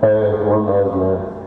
Hey, one love, man.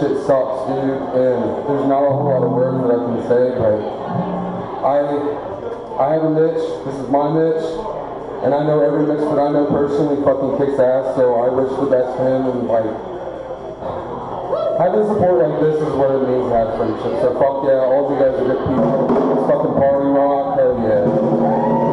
Shit sucks, dude. And there's not a whole lot of words that I can say, but I I have a Mitch. This is my Mitch. And I know every Mitch that I know personally fucking kicks ass, so I wish the best for him and like having support like this is what it means to have friendship. So fuck yeah, all of you guys are good people. Let's fucking party rock, hell yeah.